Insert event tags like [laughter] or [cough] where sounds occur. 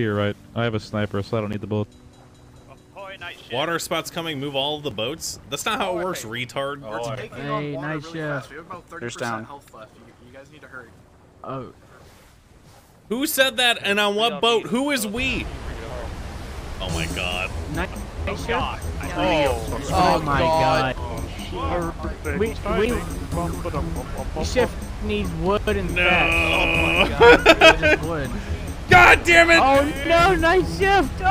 to your right. I have a sniper, so I don't need the bullet. Ahoy, night shift. Water spots coming. Move all of the boats. That's not how it works, retard. Oh, We're Hey, nice really shift. fast. We have about 30% There's down. health left. You, you guys need to hurry. Oh, Who said that? And on what boat? Who is we? Oh my god. nice Oh. God. Oh, Oh, oh my god. Oh, Perfect We- we- timing. The shift needs wood and No. thatch. Oh my god. Just wood. [laughs] Damn it! Oh no, nice shift!